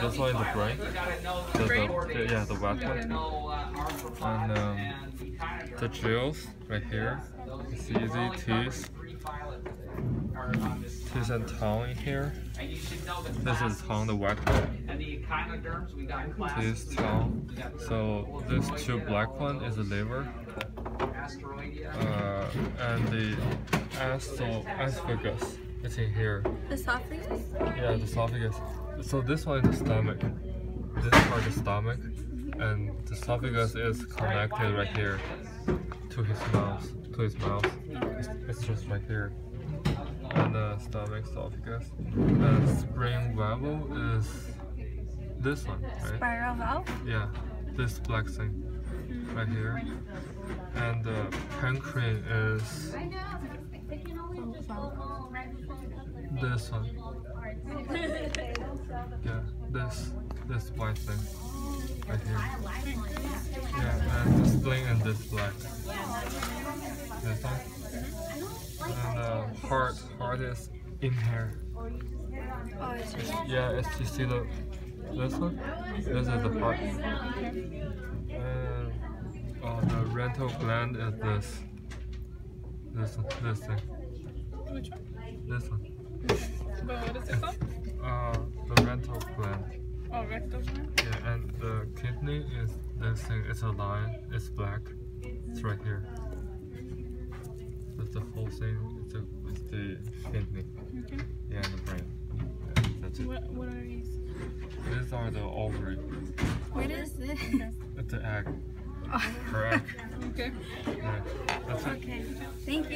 this one is the brain. The, the, the, yeah, the wet one. And um, the gills right here. It's easy. Teeth. Teeth and tongue in here. This is tongue, the white one. Teeth, tongue. So this two black one is the liver. Uh, and the aso esophagus. It's in here. The esophagus? Yeah, the esophagus. So this one is the stomach. This part is the stomach, and the esophagus is connected right here to his mouth. To his mouth. It's, it's just right here. And the stomach, esophagus. And spring valve is this one, right? Spiral valve? Yeah, this black thing right here. And the pancreas is this one. Yeah, this this white thing right here. Yeah, and the spleen and this black. This one. And uh, heart heart is in here. Oh, it's just Yeah, it's you see the this one? This is the heart. And uh, the rectal gland is this. This one, this thing. Which one? This one. But what is it called? Uh, this thing. It's a line. It's black. It's right here. That's the whole thing. It's, a, it's the kidney. Okay. Yeah, and the brain. Yeah, that's it. What, what are these? These are the ovary. What is this? It's the egg. Oh, egg. Okay. Yeah, that's it. okay. Thank you.